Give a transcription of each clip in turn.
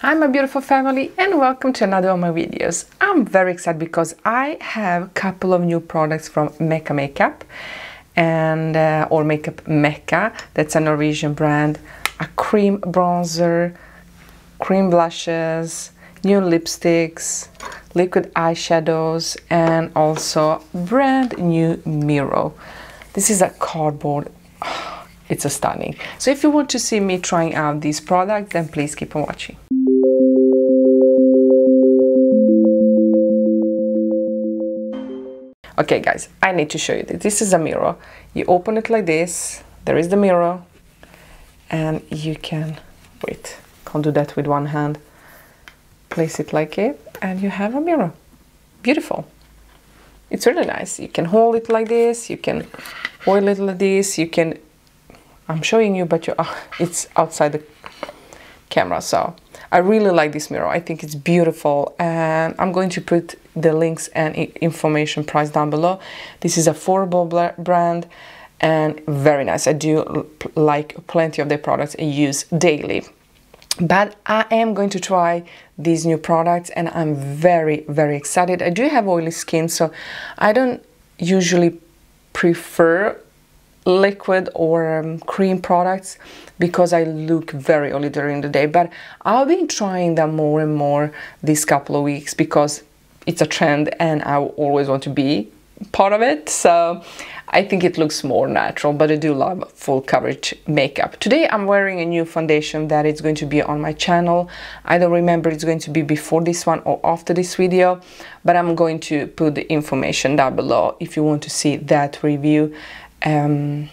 Hi my beautiful family and welcome to another of my videos. I'm very excited because I have a couple of new products from Mekka Makeup and uh, or Makeup Mekka, that's a Norwegian brand, a cream bronzer, cream blushes, new lipsticks, liquid eyeshadows and also brand new mirror. This is a cardboard it's a stunning. So if you want to see me trying out these products, then please keep on watching. Okay guys, I need to show you this. This is a mirror. You open it like this, there is the mirror, and you can, wait, can't do that with one hand. Place it like it, and you have a mirror. Beautiful. It's really nice. You can hold it like this, you can hold it like this, you can, I'm showing you, but you, it's outside the camera, so I really like this mirror. I think it's beautiful and I'm going to put the links and information price down below. This is affordable brand and very nice. I do like plenty of their products and use daily. But I am going to try these new products and I'm very, very excited. I do have oily skin, so I don't usually prefer liquid or um, cream products because I look very oily during the day but I've been trying them more and more these couple of weeks because it's a trend and I always want to be part of it so I think it looks more natural but I do love full coverage makeup. Today I'm wearing a new foundation that is going to be on my channel. I don't remember it's going to be before this one or after this video but I'm going to put the information down below if you want to see that review um,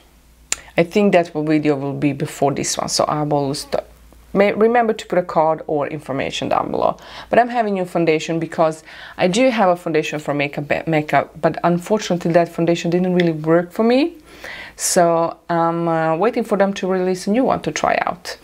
I think that video will be before this one so I will remember to put a card or information down below. But I'm having new foundation because I do have a foundation for makeup Mekka but unfortunately that foundation didn't really work for me. So I'm uh, waiting for them to release a new one to try out.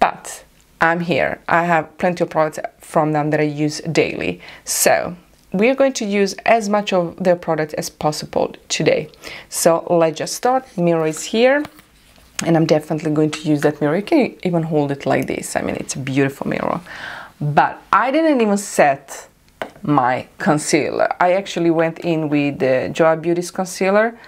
But I'm here. I have plenty of products from them that I use daily. So we are going to use as much of their product as possible today. So let's just start. Mirror is here and I'm definitely going to use that mirror. You can even hold it like this. I mean, it's a beautiful mirror. But I didn't even set my concealer. I actually went in with the Joy Beauty's concealer.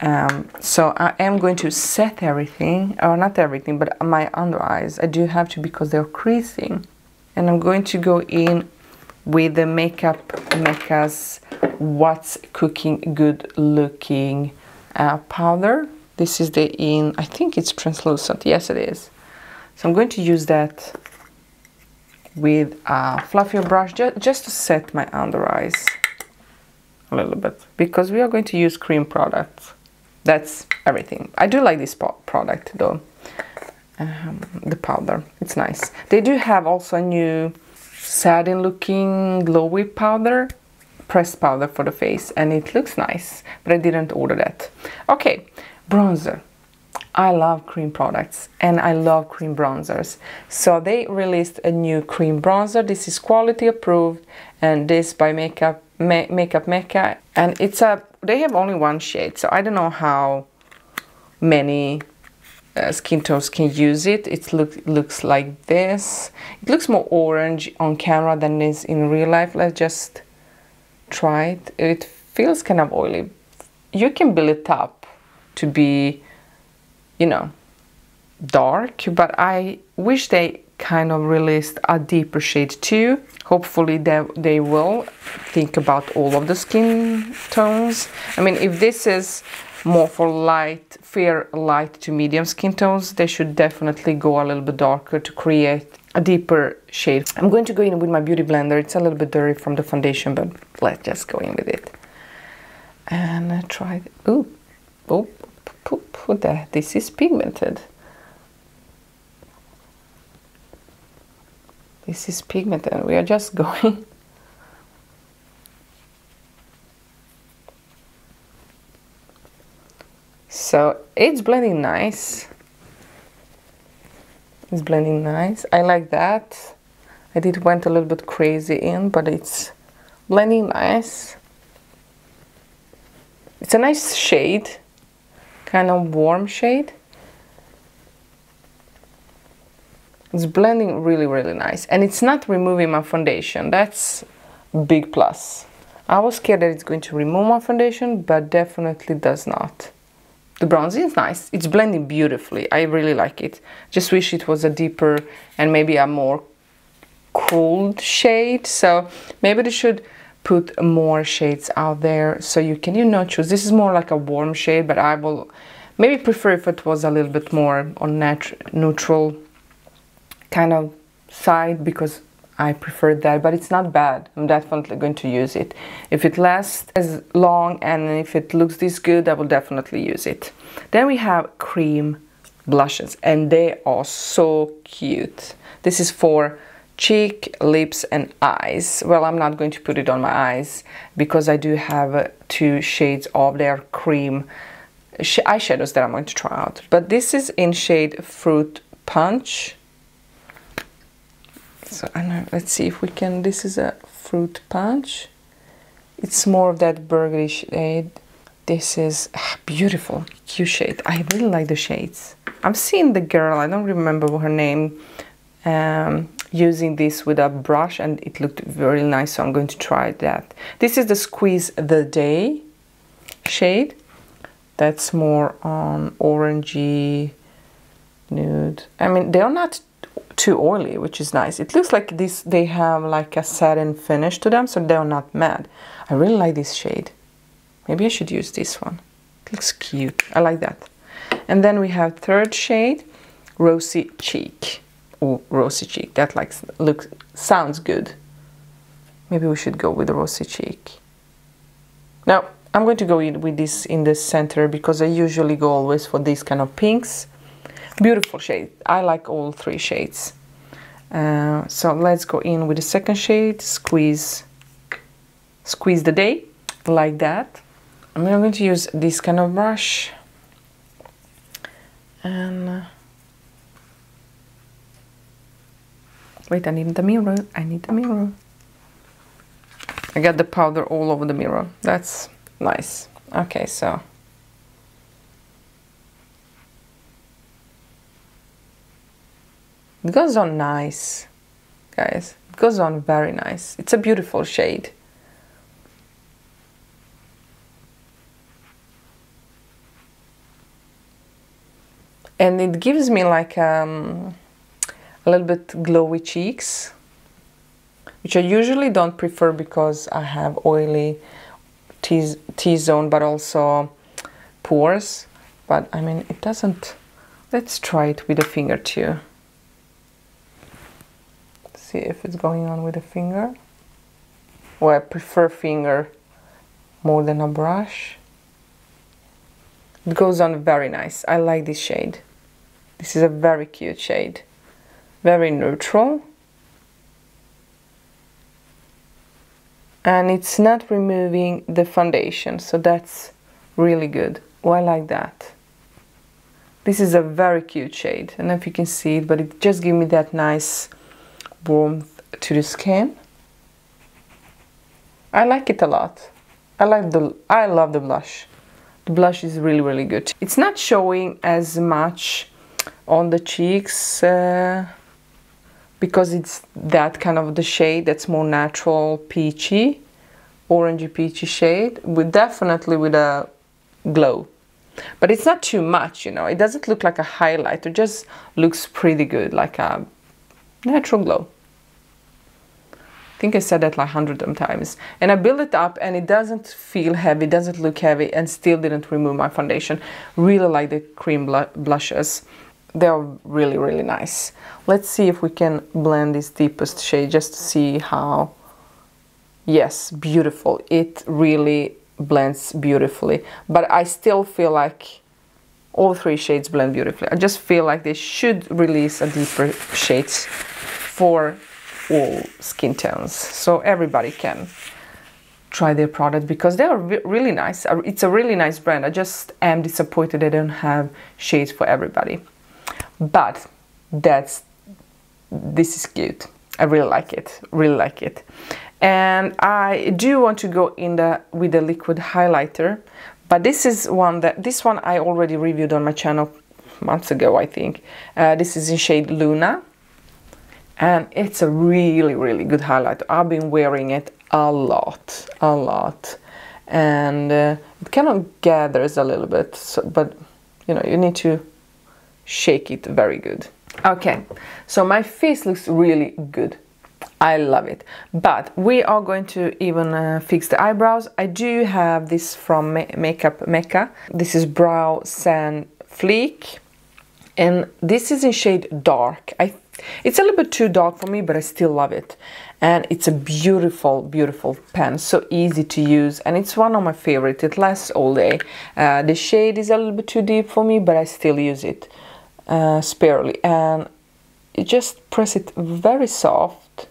Um, so I am going to set everything, or not everything, but my under eyes. I do have to because they're creasing. And I'm going to go in with the Makeup Mekka's What's Cooking Good Looking uh, powder. This is the in, I think it's translucent. Yes, it is. So I'm going to use that with a fluffier brush ju just to set my under eyes a little bit because we are going to use cream products. That's everything. I do like this product though. Um, the powder, it's nice. They do have also a new satin looking glowy powder pressed powder for the face and it looks nice but I didn't order that. Okay bronzer. I love cream products and I love cream bronzers. So they released a new cream bronzer. This is quality approved and this by makeup Ma makeup Mekka and it's a they have only one shade so I don't know how many uh, skin tones can use it. It look, looks like this. It looks more orange on camera than it is in real life. Let's just try it. It feels kind of oily. You can build it up to be, you know, dark, but I wish they kind of released a deeper shade too. Hopefully they, they will think about all of the skin tones. I mean, if this is more for light, fair light to medium skin tones, they should definitely go a little bit darker to create a deeper shade. I'm going to go in with my beauty blender. It's a little bit dirty from the foundation, but let's just go in with it. And try, ooh, oh, poop, the, this is pigmented. This is pigmented. We are just going so it's blending nice it's blending nice I like that I did went a little bit crazy in but it's blending nice it's a nice shade kind of warm shade It's blending really, really nice. And it's not removing my foundation. That's big plus. I was scared that it's going to remove my foundation, but definitely does not. The bronze is nice. It's blending beautifully. I really like it. Just wish it was a deeper and maybe a more cooled shade. So maybe they should put more shades out there so you can, you know, choose. This is more like a warm shade, but I will maybe prefer if it was a little bit more on natural, neutral kind of side because I prefer that, but it's not bad. I'm definitely going to use it. If it lasts as long and if it looks this good, I will definitely use it. Then we have cream blushes and they are so cute. This is for cheek, lips and eyes. Well, I'm not going to put it on my eyes because I do have two shades of their cream eyeshadows that I'm going to try out. But this is in shade Fruit Punch so let's see if we can, this is a fruit punch. It's more of that burgundy shade. This is ah, beautiful, cute shade. I really like the shades. I've seen the girl, I don't remember her name, um, using this with a brush and it looked very nice, so I'm going to try that. This is the Squeeze the Day shade. That's more on orangey nude. I mean, they're not too oily, which is nice. It looks like this they have like a satin finish to them, so they're not matte. I really like this shade. Maybe I should use this one. It looks cute. I like that. And then we have third shade, Rosy Cheek. Oh, Rosy Cheek. That like looks sounds good. Maybe we should go with Rosy Cheek. Now, I'm going to go in with this in the center because I usually go always for these kind of pinks beautiful shade. I like all three shades. Uh, so let's go in with the second shade. Squeeze squeeze the day like that. I'm going to use this kind of brush. And uh, wait I need the mirror. I need the mirror. I got the powder all over the mirror. That's nice. Okay so It goes on nice, guys. It goes on very nice. It's a beautiful shade. And it gives me like um, a little bit glowy cheeks, which I usually don't prefer because I have oily T-zone, but also pores. But I mean, it doesn't, let's try it with a finger too see if it's going on with a finger. Well, I prefer finger more than a brush. It goes on very nice. I like this shade. This is a very cute shade. Very neutral. And it's not removing the foundation, so that's really good. Oh, I like that. This is a very cute shade. I don't know if you can see it, but it just gives me that nice warmth to the skin. I like it a lot. I like the I love the blush. The blush is really really good. It's not showing as much on the cheeks uh, because it's that kind of the shade that's more natural peachy, orangey peachy shade with definitely with a glow. But it's not too much, you know. It doesn't look like a highlight. It just looks pretty good, like a natural glow. I think I said that like hundred times. And I build it up and it doesn't feel heavy, doesn't look heavy and still didn't remove my foundation. Really like the cream bl blushes. They're really, really nice. Let's see if we can blend this deepest shade just to see how... Yes, beautiful. It really blends beautifully. But I still feel like all three shades blend beautifully. I just feel like they should release a deeper shades for all skin tones. So everybody can try their product because they are really nice. Uh, it's a really nice brand. I just am disappointed they don't have shades for everybody. But that's this is cute. I really like it. Really like it. And i do want to go in the with the liquid highlighter but this is one that this one i already reviewed on my channel months ago i think. Uh, this is in shade luna and it's a really really good highlight. I've been wearing it a lot a lot. And uh, it kind of gathers a little bit so, but you know you need to shake it very good. Okay so my face looks really good. I love it. But we are going to even uh, fix the eyebrows. I do have this from Ma Makeup Mekka. This is brow sand fleek. And this is in shade dark. I it's a little bit too dark for me but I still love it. And it's a beautiful beautiful pen. So easy to use. And it's one of my favorite. It lasts all day. Uh, the shade is a little bit too deep for me but I still use it uh, sparely and you just press it very soft.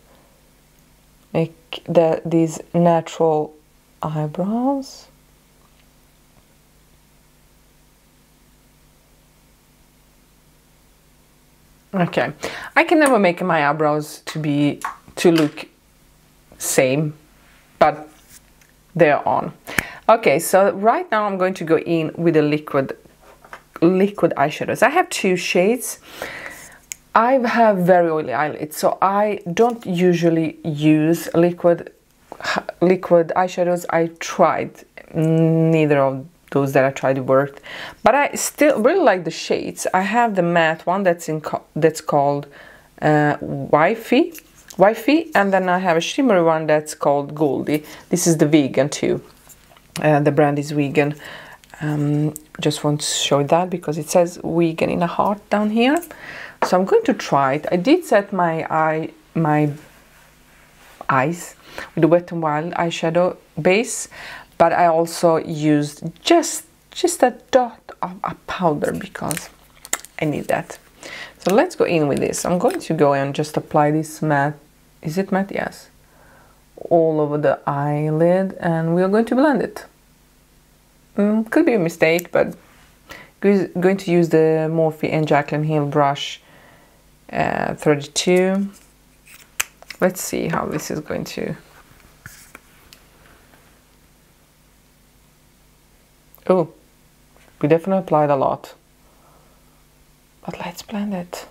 Make the, these natural eyebrows Okay, I can never make my eyebrows to be to look same, but they're on. Okay, so right now I'm going to go in with the liquid liquid eyeshadows. I have two shades. I have very oily eyelids, so I don't usually use liquid liquid eyeshadows. I tried neither of those that I tried worked but I still really like the shades. I have the matte one that's in that's called uh, Wi-Fi Wi-Fi and then I have a shimmery one that's called Goldie. This is the vegan too. Uh, the brand is vegan. Um, just want to show that because it says vegan in a heart down here. So I'm going to try it. I did set my eye my eyes with the Wet n Wild eyeshadow base but I also used just just a dot of a powder because I need that. So let's go in with this. I'm going to go and just apply this matte. Is it matte? Yes. All over the eyelid and we are going to blend it. Mm, could be a mistake but going to use the Morphe and Jaclyn Hill brush uh, 32 let's see how this is going to Oh, we definitely applied a lot. But let's blend it.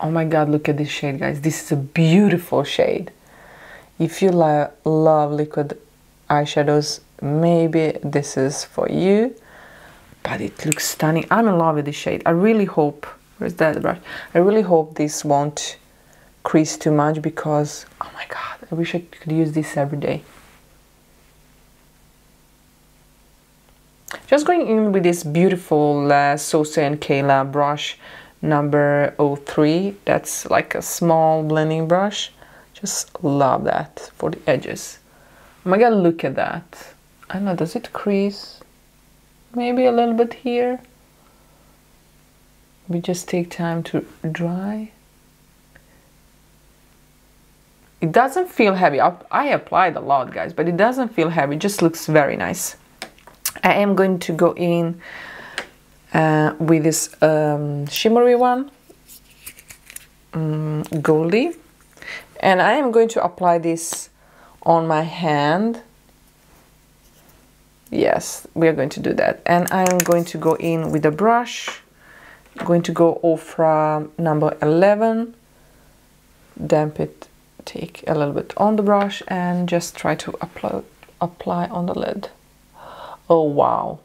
Oh my god, look at this shade, guys. This is a beautiful shade. If you love liquid eyeshadows, maybe this is for you but it looks stunning. I'm in love with this shade. I really hope where's that brush? I really hope this won't crease too much because oh my god i wish i could use this every day. Just going in with this beautiful uh, Sosa and Kayla brush number 03 that's like a small blending brush. Just love that for the edges. Oh my god look at that. I know does it crease maybe a little bit here. We just take time to dry. It doesn't feel heavy. I applied a lot guys but it doesn't feel heavy. It just looks very nice. I am going to go in uh, with this um, shimmery one um, Goldie. And I am going to apply this on my hand yes we are going to do that. And I'm going to go in with a brush. I'm going to go Ofra number 11 damp it take a little bit on the brush and just try to apply apply on the lid. Oh wow.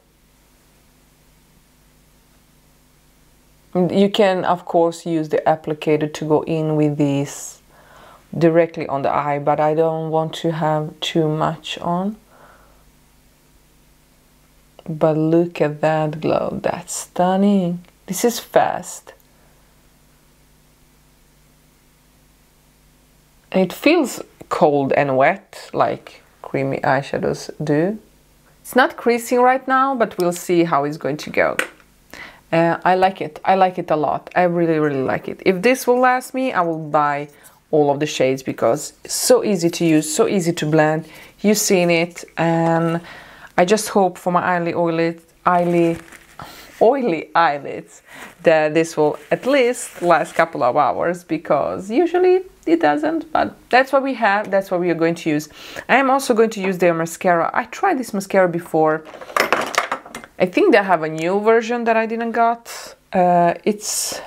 You can of course use the applicator to go in with this directly on the eye but I don't want to have too much on but look at that glow, that's stunning. This is fast. It feels cold and wet like creamy eyeshadows do. It's not creasing right now, but we'll see how it's going to go. Uh, I like it. I like it a lot. I really, really like it. If this will last me, I will buy all of the shades because it's so easy to use, so easy to blend. You've seen it and I just hope for my oily, oily, oily, oily eyelids that this will at least last couple of hours because usually it doesn't, but that's what we have. That's what we are going to use. I am also going to use their mascara. I tried this mascara before. I think they have a new version that I didn't got. Uh, it's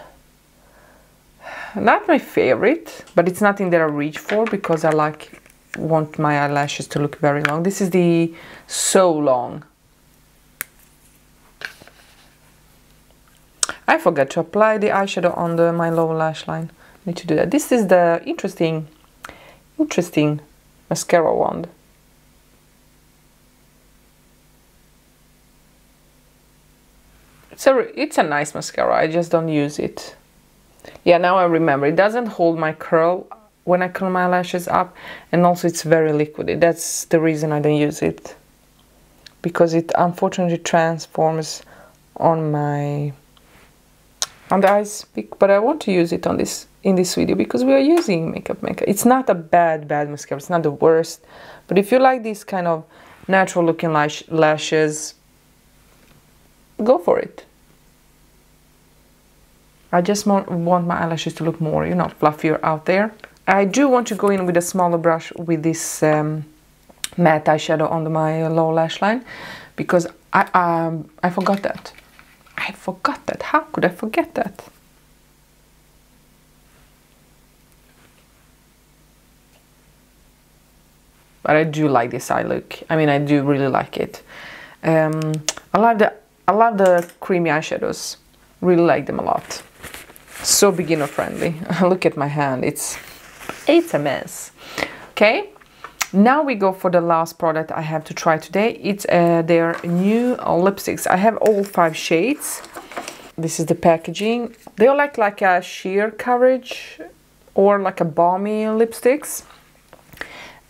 not my favorite, but it's nothing that I reach for because I like want my eyelashes to look very long. This is the So Long. I forgot to apply the eyeshadow on the my lower lash line. Need to do that. This is the interesting, interesting mascara wand. A, it's a nice mascara, I just don't use it. Yeah, now I remember. It doesn't hold my curl when I curl my lashes up and also it's very liquidy. That's the reason I don't use it. Because it unfortunately transforms on my on the eyes but I want to use it on this in this video because we are using makeup Mekka. It's not a bad bad mascara. It's not the worst. But if you like these kind of natural looking lash lashes go for it. I just want my eyelashes to look more, you know, fluffier out there. I do want to go in with a smaller brush with this um, matte eyeshadow on my lower lash line because I, um, I forgot that. I forgot that. How could I forget that? But I do like this eye look. I mean, I do really like it. Um, I love the I love the creamy eyeshadows. Really like them a lot. So beginner friendly. Look at my hand. It's it's a mess. Okay. Now we go for the last product I have to try today. It's uh, their new lipsticks. I have all five shades. This is the packaging. They are like, like a sheer coverage or like a balmy lipsticks.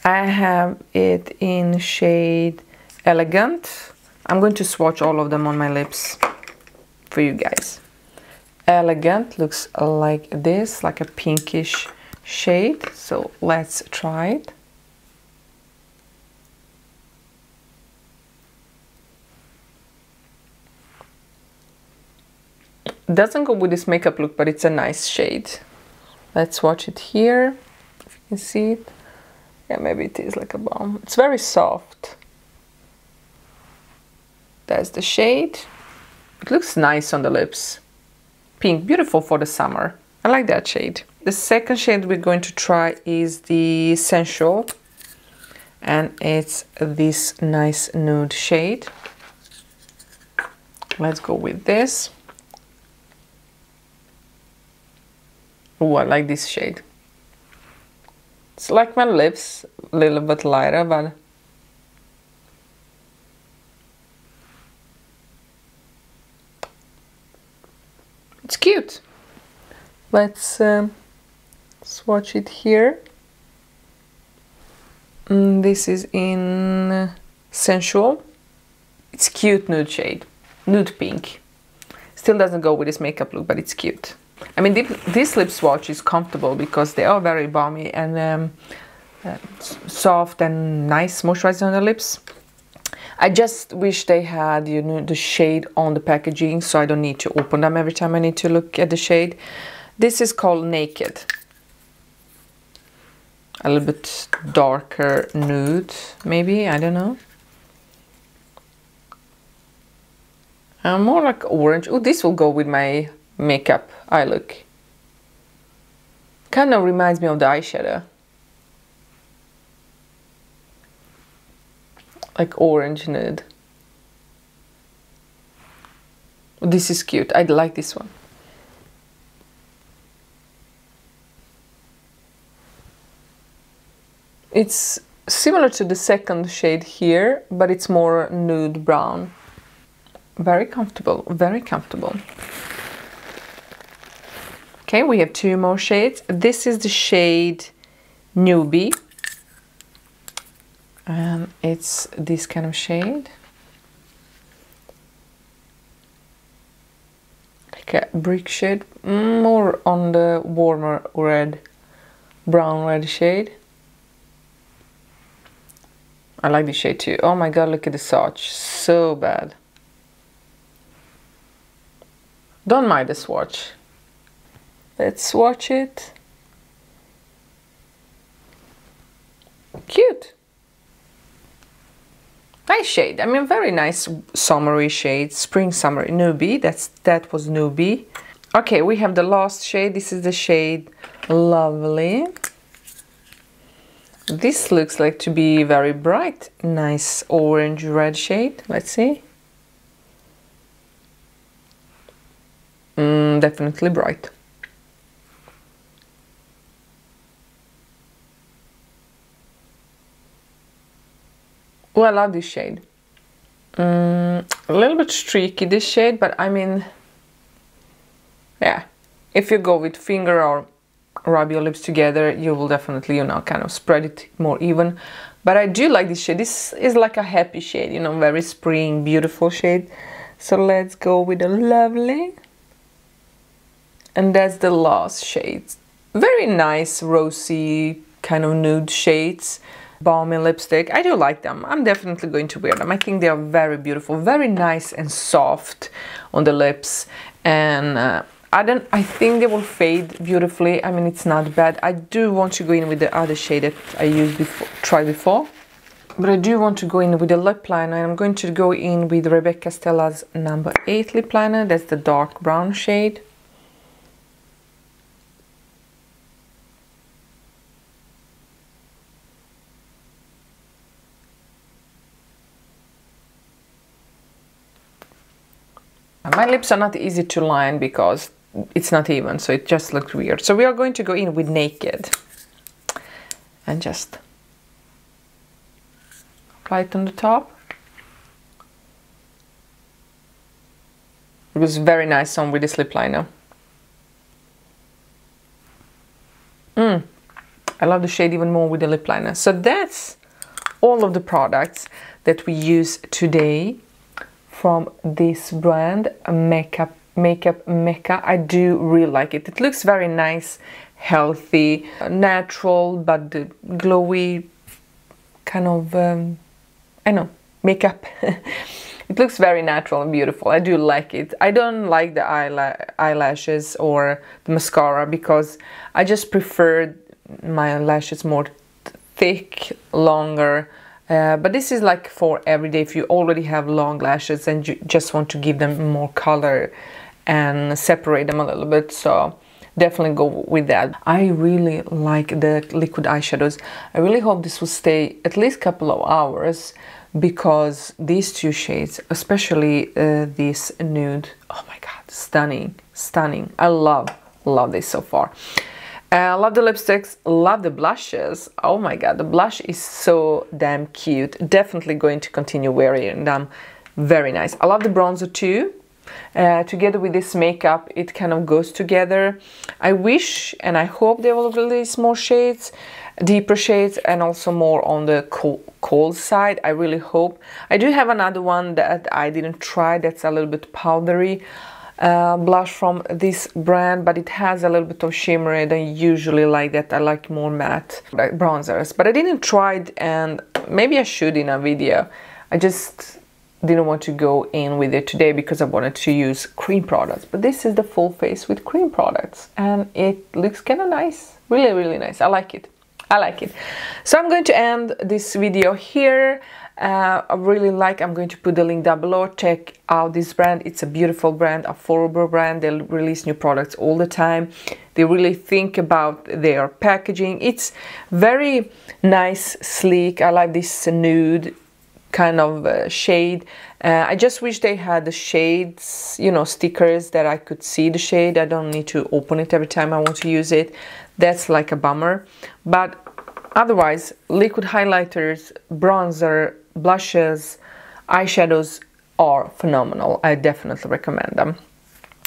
I have it in shade Elegant. I'm going to swatch all of them on my lips for you guys. Elegant looks like this, like a pinkish shade. So let's try it. doesn't go with this makeup look, but it's a nice shade. Let's watch it here, if you can see it. Yeah, maybe it is like a balm. It's very soft. That's the shade. It looks nice on the lips. Pink, beautiful for the summer. I like that shade. The second shade we're going to try is the Sensual. And it's this nice nude shade. Let's go with this. Oh, I like this shade. It's like my lips, a little bit lighter, but it's cute. Let's um, swatch it here. Mm, this is in Sensual. It's cute nude shade, nude pink. Still doesn't go with this makeup look, but it's cute. I mean, this lip swatch is comfortable because they are very balmy and um, uh, soft and nice moisturizing on the lips. I just wish they had, you know, the shade on the packaging so I don't need to open them every time I need to look at the shade. This is called Naked. A little bit darker nude, maybe, I don't know. Uh, more like orange. Oh, this will go with my makeup eye look. Kind of reminds me of the eyeshadow. Like orange nude. This is cute. I like this one. It's similar to the second shade here, but it's more nude brown. Very comfortable, very comfortable. Okay, we have two more shades. This is the shade Newbie. And it's this kind of shade. Like a brick shade, more on the warmer red, brown red shade. I like this shade too. Oh my god, look at the swatch. So bad. Don't mind the swatch. Let's swatch it. Cute. Nice shade. I mean, very nice summery shade. Spring summer. Newbie. That's, that was newbie. Okay, we have the last shade. This is the shade Lovely. This looks like to be very bright, nice orange red shade. Let's see. Mm, definitely bright. Oh, I love this shade. Mm, a little bit streaky this shade, but I mean, yeah, if you go with finger or rub your lips together you will definitely you know kind of spread it more even. But I do like this shade. This is like a happy shade you know very spring beautiful shade. So let's go with a lovely. And that's the last shade. Very nice rosy kind of nude shades. Balmy lipstick. I do like them. I'm definitely going to wear them. I think they are very beautiful very nice and soft on the lips. And uh, I don't I think they will fade beautifully. I mean it's not bad. I do want to go in with the other shade that I used before tried before. But I do want to go in with the lip liner. I'm going to go in with Rebecca Stella's number 8 lip liner. That's the dark brown shade. My lips are not easy to line because it's not even, so it just looks weird. So we are going to go in with Naked and just apply it on the top. It was very nice on with the lip liner. Mm, I love the shade even more with the lip liner. So that's all of the products that we use today from this brand, Makeup makeup Mekka. I do really like it. It looks very nice healthy natural but glowy kind of um, i know makeup. It looks very natural and beautiful. I do like it. I don't like the eyelashes or the mascara because i just prefer my lashes more thick longer. Uh, but this is like for everyday if you already have long lashes and you just want to give them more color and separate them a little bit so definitely go with that i really like the liquid eyeshadows i really hope this will stay at least a couple of hours because these two shades especially uh, this nude oh my god stunning stunning i love love this so far I uh, love the lipsticks, love the blushes. Oh my god, the blush is so damn cute. Definitely going to continue wearing them. Very nice. I love the bronzer too. Uh, together with this makeup it kind of goes together. I wish and I hope they will release more shades deeper shades and also more on the cold, side. I really hope. I do have another one that I didn't try that's a little bit powdery uh, blush from this brand but it has a little bit of shimmer don't usually like that. I like more matte bronzers. But I didn't try it and maybe I should in a video. I just didn't want to go in with it today because I wanted to use cream products. But this is the full face with cream products and it looks kind of nice. Really really nice. I like it. I like it. So I'm going to end this video here. Uh, I really like I'm going to put the link down below. Check out this brand. It's a beautiful brand affordable brand. They release new products all the time. They really think about their packaging. It's very nice sleek. I like this nude kind of uh, shade. Uh, I just wish they had the shades, you know, stickers that I could see the shade. I don't need to open it every time I want to use it. That's like a bummer. But otherwise, liquid highlighters, bronzer, blushes, eyeshadows are phenomenal. I definitely recommend them.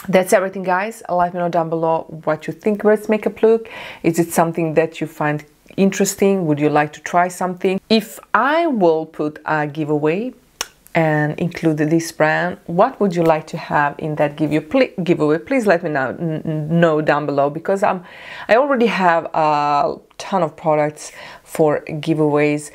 That's everything guys. Let me know down below what you think about this makeup look. Is it something that you find interesting? Would you like to try something? If I will put a giveaway and include this brand, what would you like to have in that give you giveaway? Please let me know, know down below because I'm, I already have a ton of products for giveaways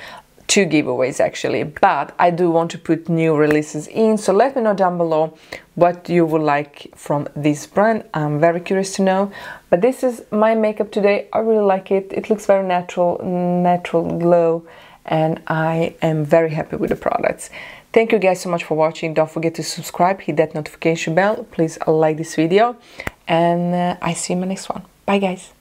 two giveaways actually but I do want to put new releases in so let me know down below what you would like from this brand I'm very curious to know but this is my makeup today I really like it it looks very natural natural glow and I am very happy with the products. Thank you guys so much for watching. Don't forget to subscribe, hit that notification bell. Please like this video and uh, I see you in my next one. Bye guys.